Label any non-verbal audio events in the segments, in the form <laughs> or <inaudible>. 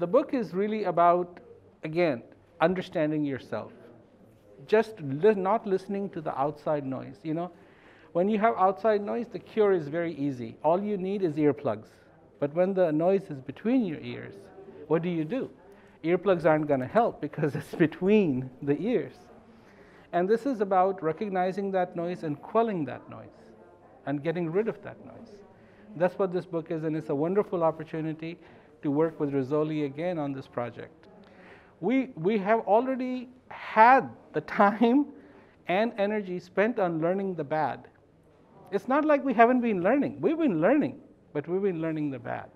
the book is really about, again, understanding yourself. Just li- not listening to the outside noise. You know, when you have outside noise, the cure is very easy. All you need is earplugs. But when the noise is between your ears, what do you do? Earplugs aren't going to help because <laughs> it's between the ears. And this is about recognizing that noise and quelling that noise and getting rid of that noise. That's what this book is, and it's a wonderful opportunity to work with Rizzoli again on this project. We, we have already had the <laughs> time and energy spent on learning the bad. It's not like we haven't been learning. We've been learning, but we've been learning the bad.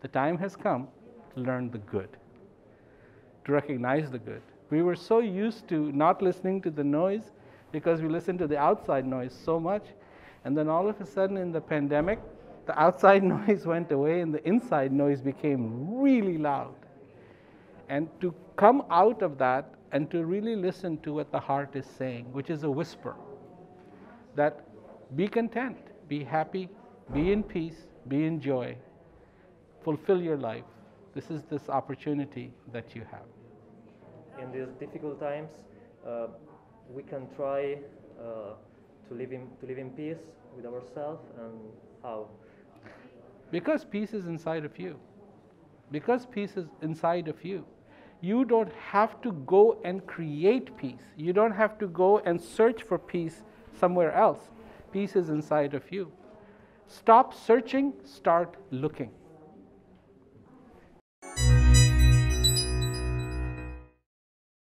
The time has come to learn the good, to recognize the good. We were so used to not listening to the noise because we listened to the outside noise so much. And then all of a sudden in the pandemic, the outside <laughs> noise went away and the inside noise became really loud. And to come out of that and to really listen to what the heart is saying, which is a whisper that be content, be happy, be in peace, be in joy, fulfill your life. This is this opportunity that you have. In these difficult times, uh, we can try uh, to live in to live in peace with ourselves and how. Because peace is inside of you. Because peace is inside of you. You don't have to go and create peace. You don't have to go and search for peace somewhere else. Peace is inside of you. Stop searching, start looking.